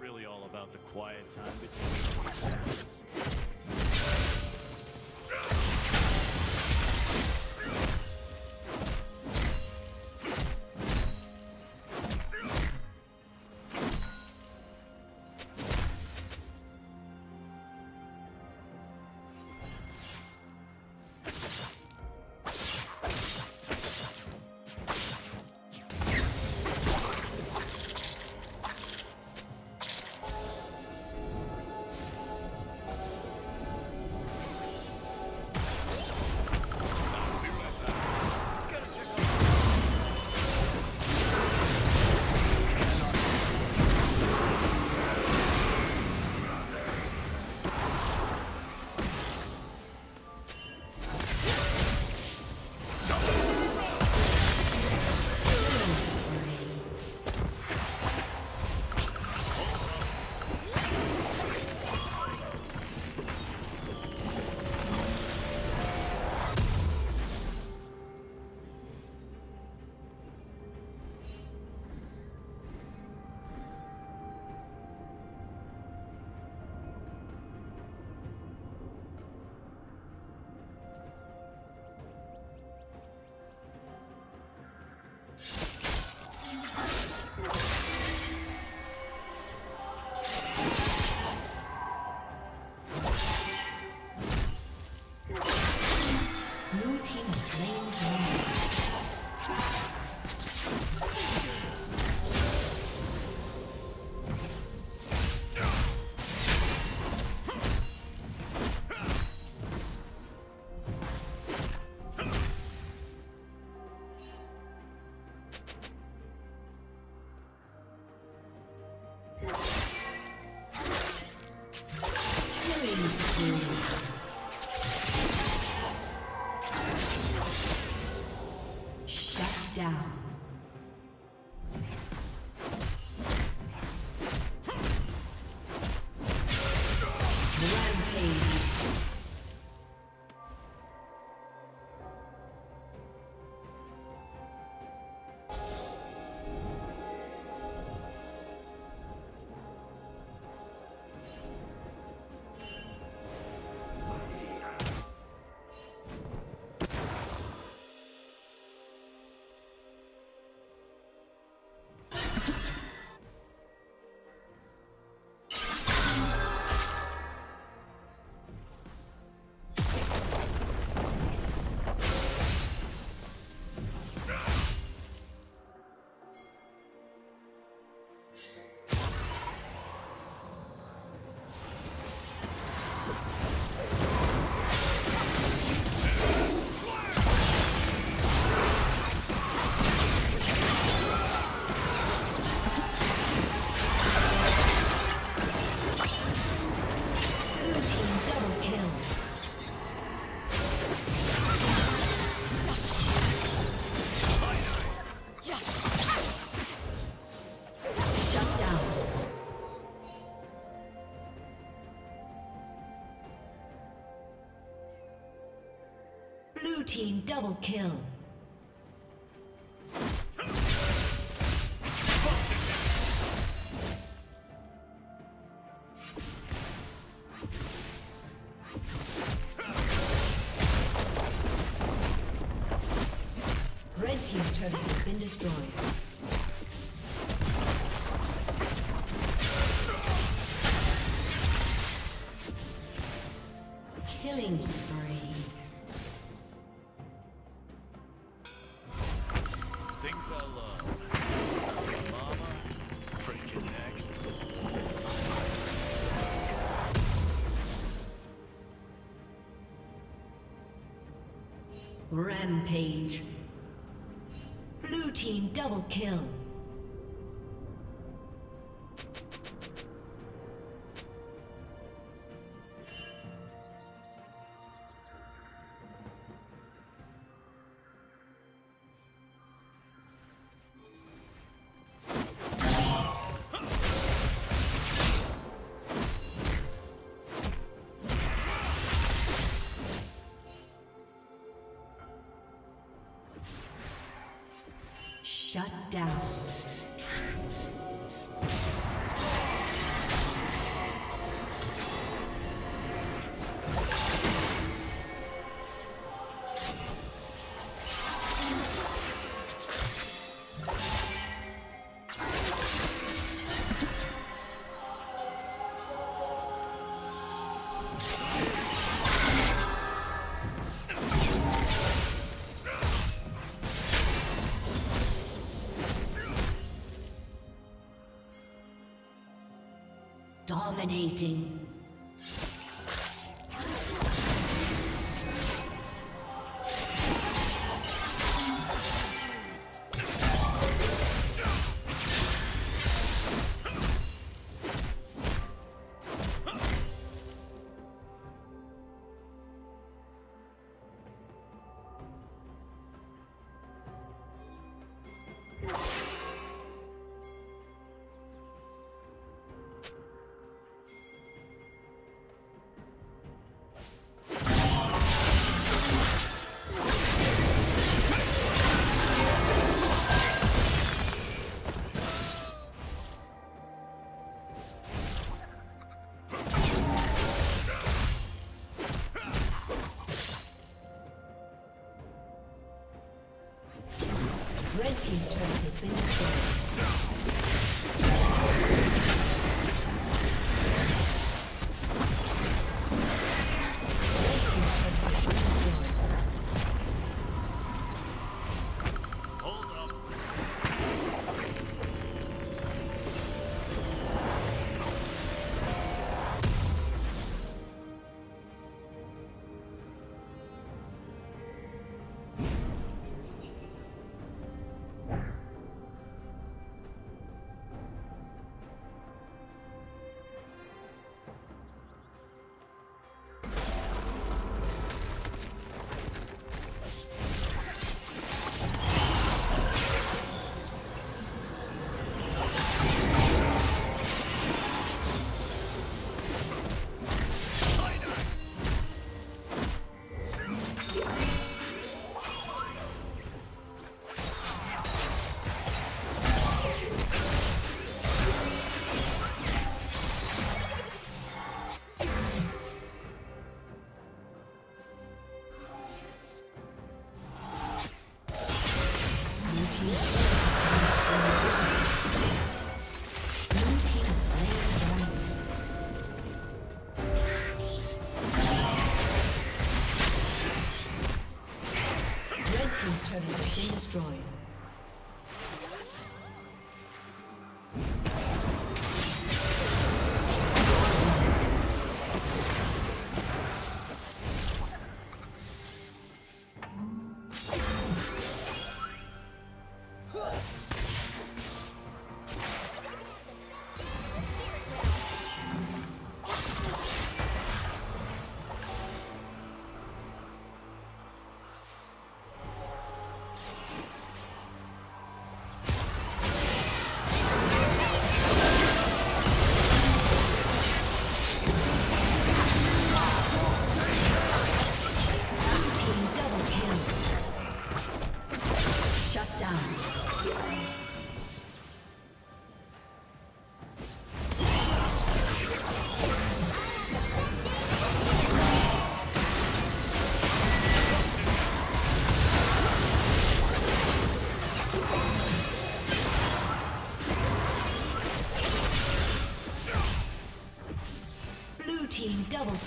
really all about the quiet time between. Double kill. Red team's turret has been destroyed. Killing kill. Shut down. you Dominating.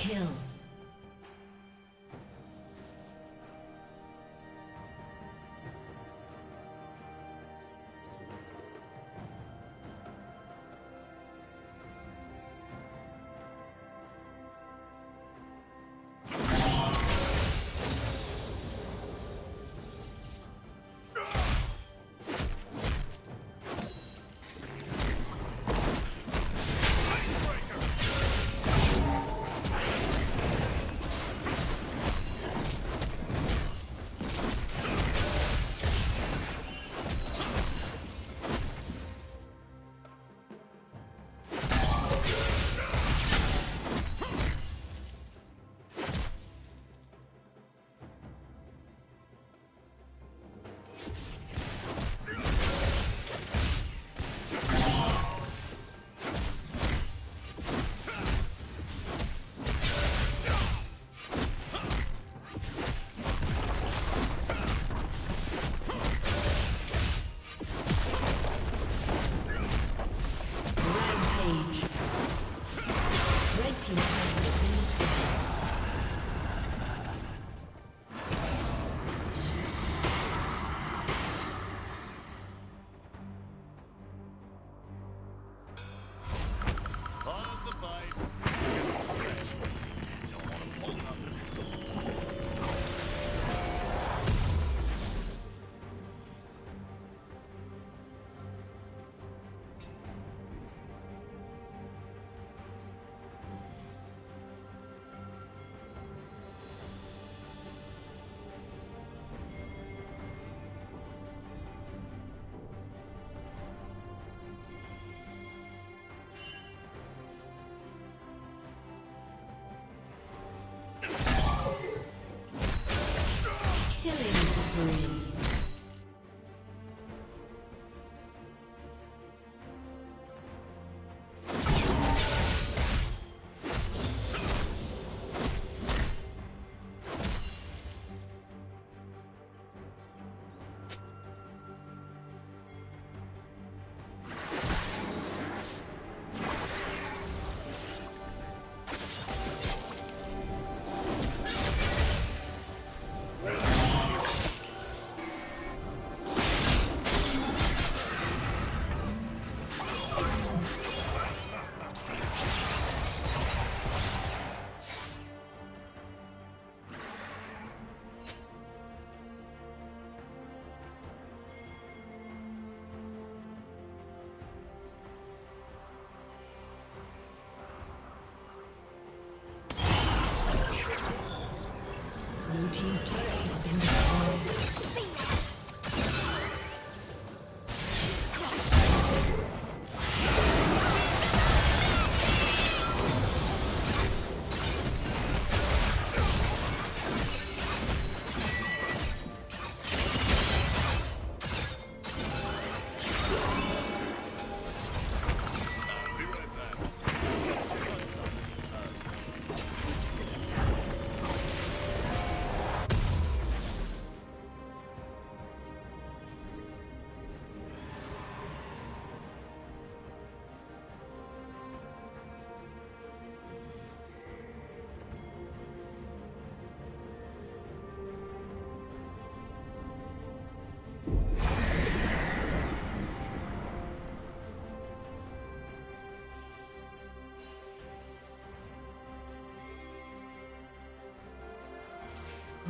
Kill. Spree.